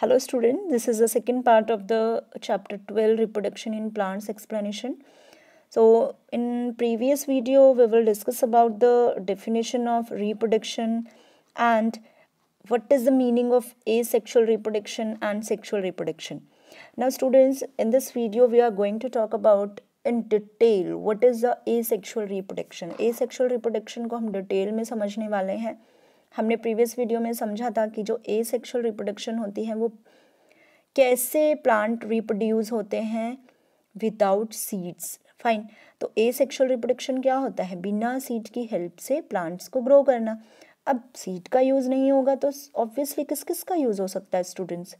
Hello student, this is the second part of the chapter 12 reproduction in plants explanation. So in previous video we will discuss about the definition of reproduction and what is the meaning of asexual reproduction and sexual reproduction. Now students in this video we are going to talk about in detail what is the asexual reproduction. Asexual reproduction को हम detail में समझने वाले हैं हमने previous video में समझा था कि जो ए सेक्शुअल रिप्रोडक्शन होती है वो कैसे प्लांट रिप्रोड्यूस होते हैं विदाउट सीड्स फाइन तो ए सेक्शुअल रिप्रोडक्शन क्या होता है? बिना सीड की हेल्प से प्लांट्स को ग्रो करना। अब सीड का यूज़ नहीं होगा तो ऑब्वियसली किस किस का यूज़ हो सकता है स्टूडेंट्स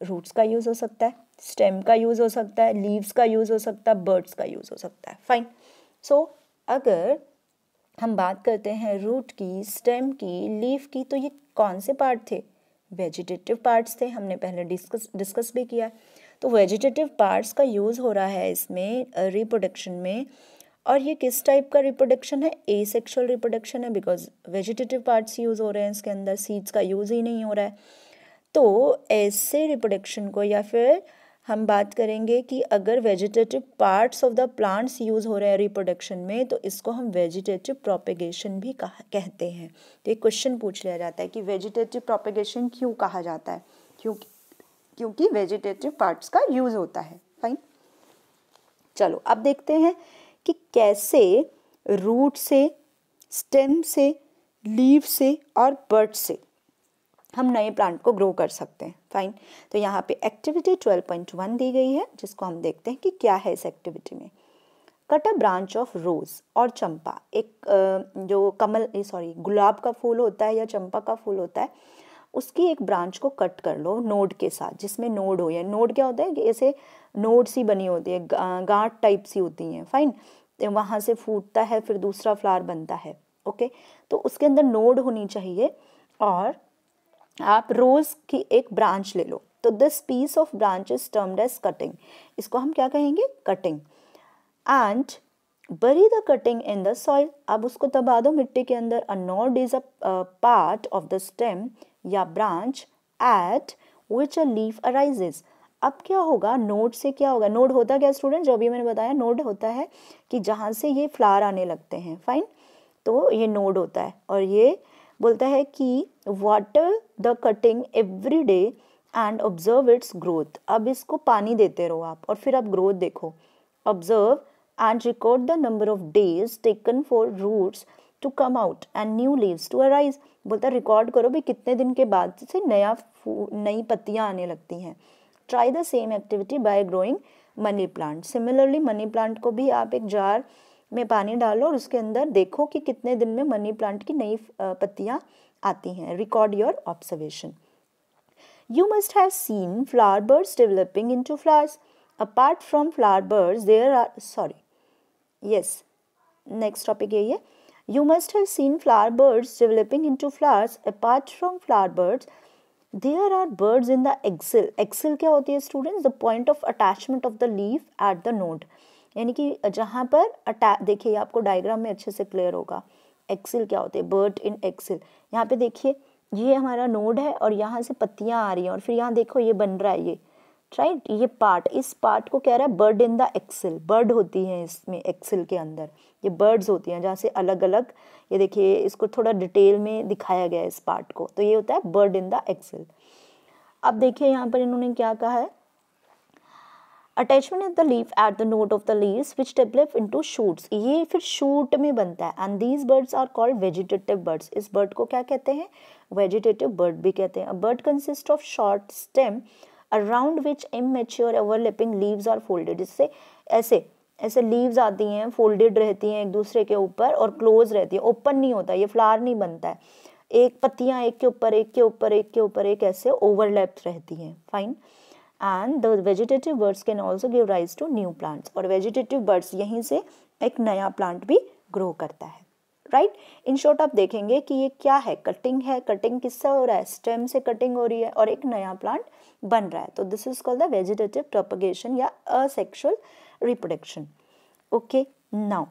रूट्स का यूज़ हो सकता है स्टेम का यूज़ हो सकता है लीव्स का यूज़ हो सकता है बर्ड्स का यूज़ हो सकता है। फाइन सो so, अगर हम बात करते हैं रूट की स्टेम की लीफ की तो ये कौन से पार्ट थे? वेजिटेटिव पार्ट्स थे, हमने पहले डिस्कस डिस्कस भी किया। तो वेजिटेटिव पार्ट्स का यूज़ हो रहा है इसमें रिप्रोडक्शन में। और ये किस टाइप का रिप्रोडक्शन है? ए सेक्शुअल रिप्रोडक्शन है बिकॉज़ वेजिटेटिव पार्ट्स यूज़ हो रहे हैं इसके अंदर सीड्स का यूज़ ही नहीं हो रहा है। तो ऐसे रिप्रोडक्शन को या फिर हम बात करेंगे कि अगर vegetative parts of the plants use हो रहे हैं रिप्रोडक्शन में तो इसको हम वेजिटेटिव प्रोपेगेशन भी कहा, कहते हैं। तो एक क्वेश्चन पूछ लिया जाता है कि वेजिटेटिव प्रोपेगेशन क्यों कहा जाता है? क्योंकि क्योंकि वेजिटेटिव पार्ट्स का यूज़ होता है। फाइन चलो, अब देखते हैं कि कैसे रूट से स्टेम से लीव से और बर्ड से हम नए प्लांट को ग्रो कर सकते हैं। फाइन तो यहाँ पे एक्टिविटी 12.1 दी गई है, जिसको हम देखते हैं कि क्या है इस एक्टिविटी में। Cut a branch of rose और चंपा। एक जो कमल सॉरी गुलाब का फूल होता है या चंपा का फूल होता है, उसकी एक ब्रांच को कट कर लो नोड के साथ, जिसमें नोड हो। या नोड क्या होता है कि ऐसे नोड सी बनी होती है गांठ टाइप सी होती हैं। फाइन वहाँ से फूटता है, फिर दूसरा फ्लावर बनता है। ओके तो उसके अंदर नोड होनी चाहिए और आप रोज की एक ब्रांच ले लो। तो this piece of branch is termed as cutting इसको हम क्या कहेंगे? Cutting and bury the cutting in the soil अब उसको दबा दो मिट्टी के अंदर। A node is a part of the stem या branch at which a leaf arises अब क्या होगा? नोड से क्या होगा? नोड होता क्या स्टूडेंट जो भी मैंने बताया नोड होता है कि जहाँ से ये फ्लावर आने लगते हैं। फाइन तो ये नोड होता है। और ये बोलता है कि water the cutting every day and observe its growth अब इसको पानी देते रहो आप और फिर आप ग्रोथ देखो। Observe and record the number of days taken for roots to come out and new leaves to arise बोलता रिकॉर्ड करो भी कितने दिन के बाद से नया नई पत्तियाँ आने लगती हैं। Try the same activity by growing money plant similarly money plant को भी आप एक जार में पानी डालो और उसके अंदर देखो कि कितने दिन में मनी प्लांट की नई पत्तियाँ आती हैं। Record your observation you must have seen flower buds developing into flowers apart from flower buds there are sorry yes next topic यही है। You must have seen flower buds developing into flowers apart from flower buds there are buds in the axil axil क्या होती है students the point of attachment of the leaf at the node यानी कि जहाँ पर अटै, देखिए आपको diagram में अच्छे से क्लियर होगा। एक्सिल क्या होते हैं? बर्ड इन एक्सिल यहाँ पे देखिए, ये हमारा नोड है और यहाँ से पत्तियाँ आ रही हैं और फिर यहाँ देखो ये बन रहा है ये। राइट ये पार्ट इस पार्ट को कह रहा है bud in the axil bud होती हैं इसमें एक्सिल के अंदर। ये बर्ड्स होती हैं जहाँ से अलग अलग ये देखिए इसको थोड़ा डिटेल में दिखाया गया है इस पार्ट को। तो ये होता है बर्ड इन द एक्सिल अब देखिए यहाँ पर इन्होंने क्या कहा है? Attachment is the leaf at the node of the leaves which develop into shoots ये फिर शूट में बनता है। And these buds are called vegetative buds इस बर्ड को क्या कहते हैं? वेजिटेटिव बर्ड भी कहते हैं। Bud consist of short stem around which immature overlapping leaves are folded इससे ऐसे ऐसे लीव्स आती हैं फोल्डेड रहती हैं एक दूसरे के ऊपर और क्लोज रहती है। ओपन नहीं होता, ये फ्लावर नहीं बनता है। एक पत्तियाँ एक के ऊपर, एक के ऊपर, एक के ऊपर, एक ऐसे ओवरलैप रहती हैं। Fine and the vegetative buds can also give rise to new plants और वेजिटेटिव बर्ड्स यहीं से एक नया प्लांट भी ग्रो करता है। राइट इन शॉर्ट आप देखेंगे कि ये क्या है? कटिंग है। कटिंग किससे हो रहा है? स्टेम से कटिंग हो रही है और एक नया प्लांट बन रहा है। तो this is called the vegetative propagation या asexual reproduction okay now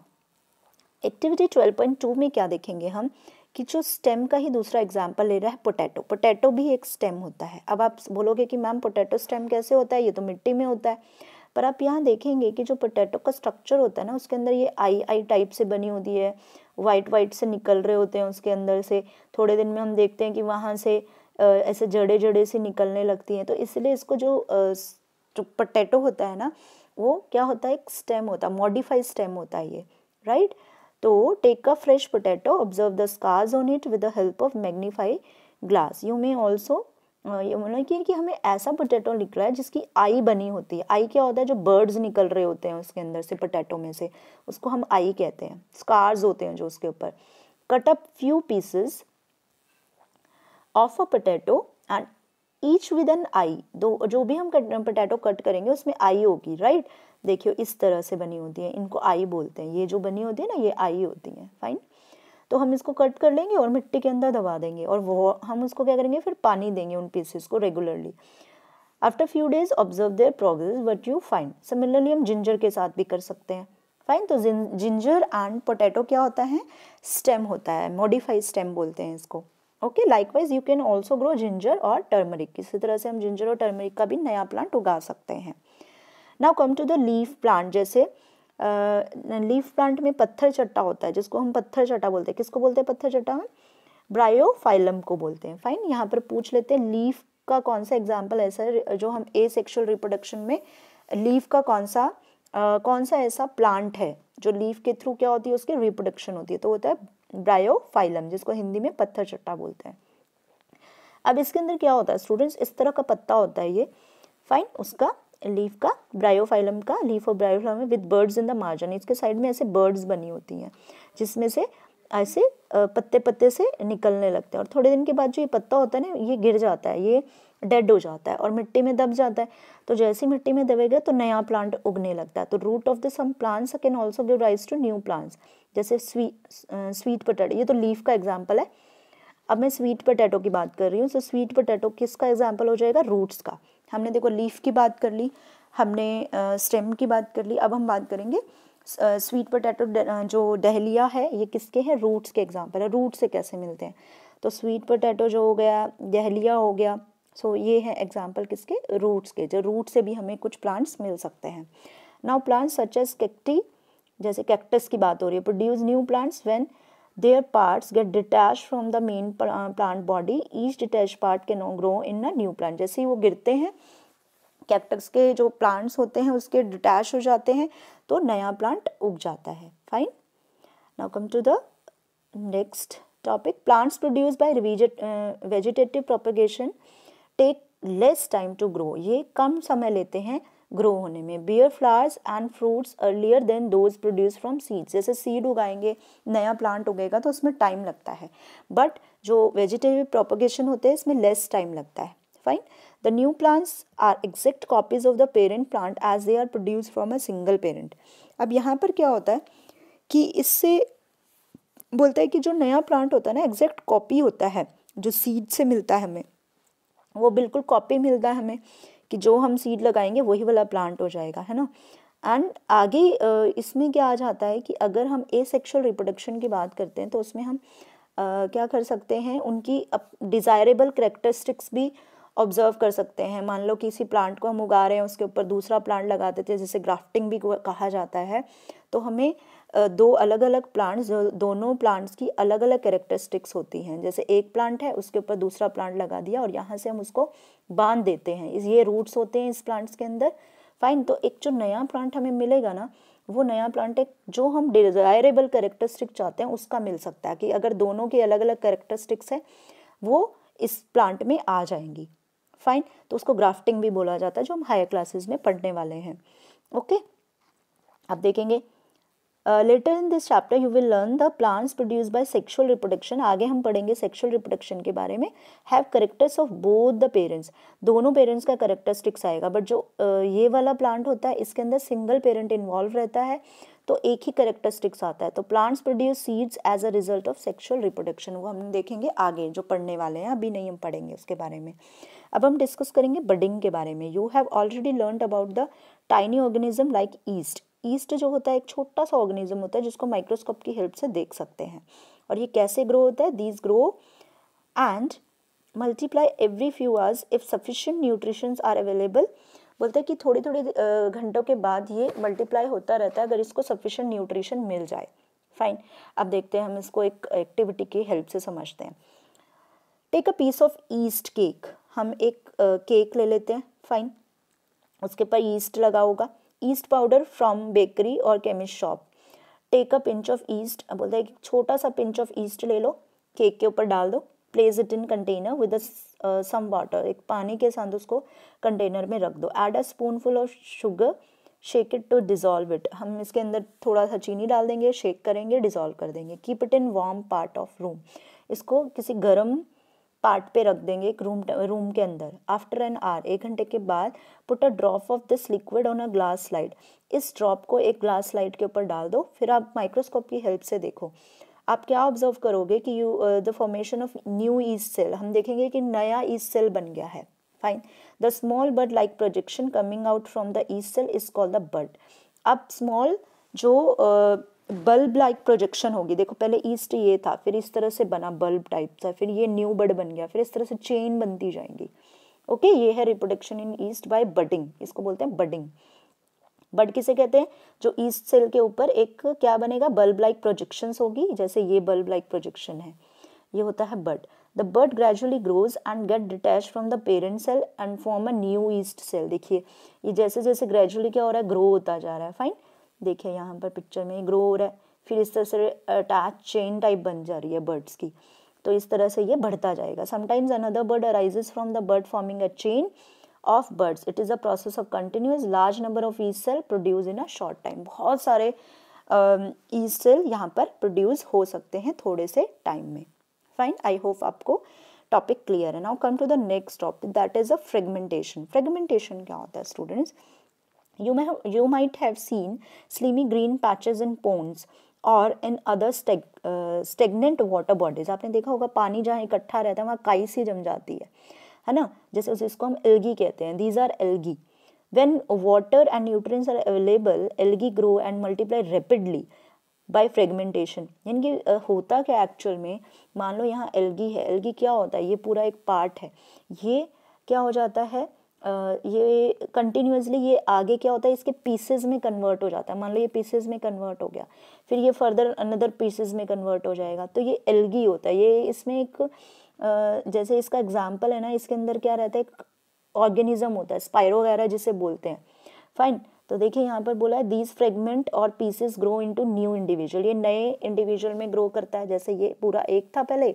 activity 12.2 में क्या देखेंगे हम? कि जो स्टेम का ही दूसरा एग्ज़ाम्पल ले रहा है पोटैटो पोटैटो भी एक स्टेम होता है. अब आप बोलोगे कि मैम पोटैटो स्टेम कैसे होता है? ये तो मिट्टी में होता है. पर आप यहाँ देखेंगे कि जो पोटैटो का स्ट्रक्चर होता है ना, उसके अंदर ये आई आई टाइप से बनी होती है. वाइट वाइट से निकल रहे होते हैं उसके अंदर से. थोड़े दिन में हम देखते हैं कि वहाँ से ऐसे जड़े जड़े से निकलने लगती हैं. तो इसलिए इसको जो जो पोटैटो होता है ना, वो क्या होता है? एक स्टेम होता है मॉडिफाइड स्टेम होता है ये. राइट तो take a fresh potato observe the scars on it with the help of magnify glass you may also ये मतलब कि, कि हमें ऐसा पोटैटो निकला है जिसकी आई बनी होती है। आई क्या होता है? जो बर्ड्स निकल रहे होते हैं उसके अंदर से पोटैटो में से। उसको हम आई कहते हैं। स्कार्स होते हैं जो उसके ऊपर। Cut up few pieces of a potato and each with an eye दो जो भी हम पोटैटो कट करेंगे उसमें आई होगी राइट देखियो, इस तरह से बनी होती है। इनको आई बोलते हैं। ये जो बनी होती है ना, ये आई होती है। फाइन तो हम इसको कट कर लेंगे और मिट्टी के अंदर दबा देंगे और वो, हम उसको क्या करेंगे? फिर पानी देंगे उन पीसेस को regularly after few days observe their progress what you find similarly हम जिंजर के साथ भी कर सकते हैं। फाइन तो जिंजर एंड पोटैटो क्या होता है? स्टेम होता है। मॉडिफाइड स्टेम बोलते हैं इसको। Okay likewise you can also grow ginger और टर्मरिक इसी तरह से हम जिंजर और टर्मरिक का भी नया प्लांट उगा सकते हैं। Now come to the leaf plant जैसे लीफ uh, प्लांट में पत्थर चट्टा होता है जिसको हम पत्थर चट्टा बोलते हैं। किसको बोलते हैं पत्थर चट्टा हम? ब्रायोफाइलम को बोलते हैं। फाइन यहाँ पर पूछ लेते हैं लीफ का कौन सा एग्ज़ाम्पल ऐसा है जो हम ए सेक्शुअल रिप्रोडक्शन में लीफ का कौन सा आ, कौन सा ऐसा प्लांट है जो लीफ के थ्रू क्या होती है उसकी रिप्रोडक्शन होती है। तो होता है ब्रायोफाइलम जिसको हिंदी में पत्थर चट्टा बोलते हैं। अब इसके अंदर क्या होता है स्टूडेंट्स इस तरह का पत्ता होता है ये। फाइन उसका लीफ का ब्रायोफाइलम का लीफ और bryophyllum with buds in the margin इसके साइड में ऐसे बर्ड्स बनी होती हैं, जिसमें से ऐसे पत्ते पत्ते से निकलने लगते हैं। और थोड़े दिन के बाद जो ये पत्ता होता है ना, ये गिर जाता है, ये डेड हो जाता है और मिट्टी में दब जाता है। तो जैसे मिट्टी में दबेगा तो नया प्लांट उगने लगता है। तो root of the some plants can also give rise to new plants जैसे स्वीट स्वीट पोटैटो ये तो लीफ का एग्ज़ाम्पल है। अब मैं स्वीट पोटैटो की बात कर रही हूँ। तो स्वीट पोटैटो किसका एग्ज़ाम्पल हो जाएगा? रूट्स का। हमने देखो लीफ की बात कर ली हमने स्टेम की बात कर ली अब हम बात करेंगे स्वीट पोटैटो जो डहलिया है ये किसके हैं? रूट्स के एग्ज़ाम्पल है रूट से कैसे मिलते हैं। तो स्वीट पोटैटो जो हो गया डहलिया हो गया सो so, ये है एग्ज़ाम्पल किसके? रूट्स के जो रूट से भी हमें कुछ प्लांट्स मिल सकते हैं। Now plants such as cacti जैसे कैक्टस की बात हो रही है produce new plants when their parts get detached from the main plant body. Each detached part can grow in a new plant. जैसे वो गिरते हैं कैक्टस के जो प्लांट्स होते हैं, उसके डिटैच हो जाते हैं तो नया प्लांट उग जाता है। Fine now come to the next topic plants produce by vegetative propagation take less time to grow ये कम समय लेते हैं ग्रो होने में। Bear flowers and fruits earlier than those produce from seeds जैसे सीड उगाएँगे, नया प्लांट उगेगा तो उसमें टाइम लगता है। बट जो वेजिटेबल प्रोपोगेशन होते हैं, इसमें लेस टाइम लगता है। Fine the new plants are exact copies of the parent plant as they are produce from a single parent अब यहाँ पर क्या होता है कि इससे बोलता है कि जो नया प्लांट होता है ना एग्जैक्ट कॉपी होता है, जो सीड से मिलता है हमें, वो बिल्कुल कॉपी मिलता है हमें। कि जो हम सीड लगाएँगे वही वाला प्लांट हो जाएगा है ना? एंड आगे इसमें क्या आ जाता है कि अगर हम ए सेक्शुअल रिप्रोडक्शन की बात करते हैं तो उसमें हम आ, क्या कर सकते हैं उनकी डिज़ायरेबल करेक्टरिस्टिक्स भी ऑब्ज़र्व कर सकते हैं। मान लो किसी प्लांट को हम उगा रहे हैं उसके ऊपर दूसरा प्लांट लगा देते हैं जैसे ग्राफ्टिंग भी कहा जाता है तो हमें दो अलग अलग प्लांट्स दोनों प्लांट्स की अलग अलग कैरेक्टरिस्टिक्स होती हैं। जैसे एक प्लांट है, उसके ऊपर दूसरा प्लांट लगा दिया और यहाँ से हम उसको बाँध देते हैं। ये रूट्स होते हैं इस प्लांट्स के अंदर। फाइन तो एक जो नया प्लांट हमें मिलेगा ना, वो नया प्लांट एक, जो हम डिजायरेबल करेक्टरिस्टिक चाहते हैं, उसका मिल सकता है कि अगर दोनों की अलग अलग करेक्टरिस्टिक्स है, वो इस प्लांट में आ जाएँगी। फाइन तो उसको ग्राफ्टिंग भी बोला जाता है, जो हम हायर क्लासेस में पढ़ने वाले हैं। ओके अब देखेंगे later in this chapter you will learn the plants produce by sexual reproduction आगे हम पढ़ेंगे सेक्सुअल रिप्रोडक्शन के बारे में। Have characters of both the parents दोनों पेरेंट्स का करेक्टरिस्टिक्स आएगा बट जो uh, ये वाला प्लांट होता है इसके अंदर सिंगल पेरेंट इन्वॉल्व रहता है तो एक ही करेक्टरिस्टिक्स आता है। तो plants produce seeds as a result of sexual reproduction वो हम देखेंगे आगे जो पढ़ने वाले हैं। अभी नहीं हम पढ़ेंगे उसके बारे में। अब हम डिस्कस करेंगे बडिंग के बारे में। You have already learn about the tiny organism like yeast yeast जो होता है, एक छोटा सा ऑर्गेनिज्म होता है, जिसको माइक्रोस्कोप की हेल्प से देख सकते हैं। और ये कैसे ग्रो होता है? These grow and multiply every few hours if sufficient nutritions are available बोलते हैं कि थोड़ी थोड़ी घंटों के बाद ये मल्टीप्लाई होता रहता है, अगर इसको सफिशिएंट न्यूट्रिशन मिल जाए। फाइन अब देखते हैं, हम इसको एक एक्टिविटी की हेल्प से समझते हैं। Take a piece of yeast cake हम एक केक ले लेते हैं। फाइन उसके ऊपर ईस्ट लगा होगा। ईस्ट पाउडर फ्रॉम बेकरी और chemist shop take a pinch of yeast बोलते हैं छोटा सा पिंच ऑफ़ ईस्ट ले लो केक के ऊपर डाल दो place it in container with some water एक पानी के साथ उसको कंटेनर में रख दो। Add a spoonful of sugar shake it to dissolve it हम इसके अंदर थोड़ा सा चीनी डाल देंगे शेक करेंगे डिजॉल्व कर देंगे। Keep it in warm part of room इसको किसी गर्म पार्ट पे रख देंगे एक रूम रूम के अंदर। आफ्टर एन आर एक घंटे के बाद put a drop of this liquid on a glass slide इस ड्रॉप को एक ग्लास स्लाइड के ऊपर डाल दो, फिर आप माइक्रोस्कोप की हेल्प से देखो। आप क्या ऑब्ज़र्व करोगे कि you the formation of new yeast cell हम देखेंगे कि नया ईस्ट सेल बन गया है। Fine the small bud like projection coming out from the yeast cell is called the bud अब स्मॉल जो बल्ब लाइक प्रोजेक्शन होगी। देखो, पहले ईस्ट ये था, फिर इस तरह से बना बल्ब टाइप था, फिर ये न्यू बर्ड बन गया, फिर इस तरह से चेन बनती जाएँगी। ओके ये है reproduction in yeast by budding इसको बोलते हैं बडिंग बड किसे कहते हैं? जो ईस्ट सेल के ऊपर एक क्या बनेगा? बल्ब लाइक प्रोजेक्शन होगी, जैसे ये बल्ब लाइक प्रोजेक्शन है। ये होता है bud the bud gradually grows and get detach from the parent cell and form a new yeast cell देखिए, ये जैसे जैसे ग्रेजुअली क्या हो रहा है? ग्रो होता जा रहा है। फाइन देखिए यहाँ पर पिक्चर में ग्रो हो रहा है, फिर इस तरह से अटैच चेन टाइप बन जा रही है बर्ड्स की। तो इस तरह से ये बढ़ता जाएगा। Sometimes another bud arises from the bud forming a chain of buds it is a process of continuous large number of E cell produce in a short time बहुत सारे ई सेल यहाँ पर प्रोड्यूस हो सकते हैं थोड़े से time में। फाइन आई होप आपको टॉपिक क्लियर है। Now come to the next topic that is a fragmentation fragmentation क्या होता है students you may have, you might have seen slimy green in ponds और in other stag stagnant water bodies आपने देखा होगा पानी जहाँ इकट्ठा रहता है वहाँ काई सी जम जाती है। है ना? जैसे उसे इसको हम एल्गी कहते हैं। These are algae when water and nutrients are available algae grow and multiply rapidly by fragmentation यानी कि होता क्या एक्चुअल में? मान लो यहाँ एल्गी है। एल्गी क्या होता है? ये पूरा एक पार्ट है। ये क्या हो जाता है? ये कंटिन्यूसली ये आगे क्या होता है, इसके पीसेज में कन्वर्ट हो जाता है। मान लो ये पीसेज में कन्वर्ट हो गया, फिर ये फर्दर अनदर पीसेज में कन्वर्ट हो जाएगा। तो ये एल्गी होता है। ये इसमें एक जैसे इसका एग्ज़ाम्पल है ना, इसके अंदर क्या रहता है, एक ऑर्गेनिज्म होता है स्पायरो वगैरह जिसे बोलते हैं। फाइन तो देखिए यहाँ पर बोला है दीज फ्रेगमेंट और pieces grow into new individual ये नए इंडिविजुअल में ग्रो करता है, जैसे ये पूरा एक था पहले,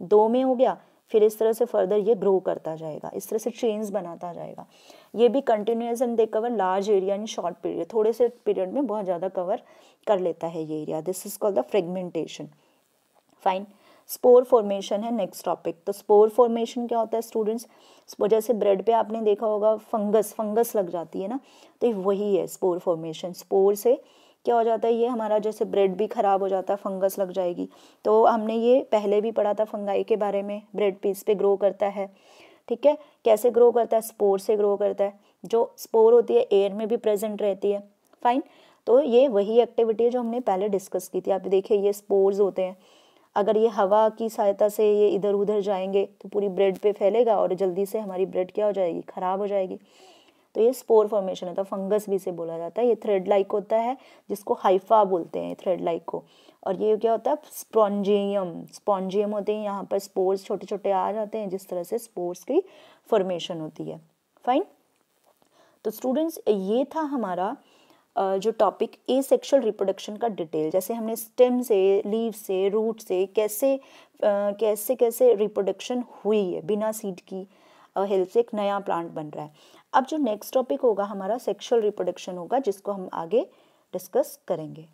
दो में हो गया फिर इस तरह से फर्दर ये ग्रो करता जाएगा, इस तरह से चेन्स बनाता जाएगा। ये भी continuous and they cover large area in short period थोड़े से पीरियड में बहुत ज़्यादा कवर कर लेता है ये area this is called the fragmentation fine spore formation है नेक्स्ट टॉपिक तो स्पोर फॉर्मेशन क्या होता है स्टूडेंट्स जैसे ब्रेड पे आपने देखा होगा फंगस फंगस लग जाती है ना? तो वही है स्पोर फॉर्मेशन स्पोर से क्या हो जाता है, ये हमारा जैसे ब्रेड भी ख़राब हो जाता है फंगस लग जाएगी। तो हमने ये पहले भी पढ़ा था फंगाई के बारे में ब्रेड पीस पे ग्रो करता है। ठीक है? कैसे ग्रो करता है? स्पोर से ग्रो करता है। जो स्पोर होती है एयर में भी प्रेजेंट रहती है। फाइन तो ये वही एक्टिविटी है जो हमने पहले डिस्कस की थी। आप देखिए, ये स्पोर्स होते हैं। अगर ये हवा की सहायता से ये इधर उधर जाएँगे तो पूरी ब्रेड पे फैलेगा और जल्दी से हमारी ब्रेड क्या हो जाएगी? ख़राब हो जाएगी। तो ये स्पोर फॉर्मेशन होता है फंगस भी इसे बोला जाता है। ये थ्रेड लाइक होता है, जिसको हाइफा बोलते हैं थ्रेड लाइक को। और ये क्या होता है? स्पॉन्जियम स्पॉन्जियम होते हैं, यहाँ पर स्पोर्स छोटे छोटे आ जाते हैं, जिस तरह से स्पोर्स की फॉर्मेशन होती है। फाइन तो स्टूडेंट्स ये था हमारा जो टॉपिक ए सेक्शुअल रिप्रोडक्शन का डिटेल जैसे हमने स्टेम से लीव से रूट से कैसे कैसे कैसे रिप्रोडक्शन हुई है, बिना सीड की हेल्प से एक नया प्लांट बन रहा है। अब जो नेक्स्ट टॉपिक होगा हमारा सेक्शुअल रिप्रोडक्शन होगा जिसको हम आगे डिस्कस करेंगे।